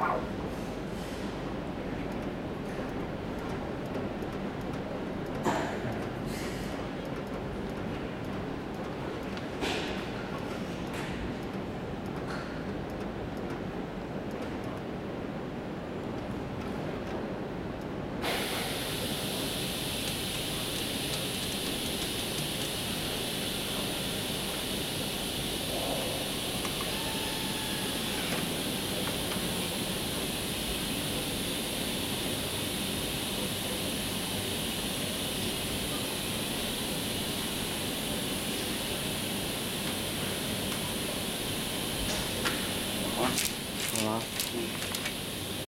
Wow.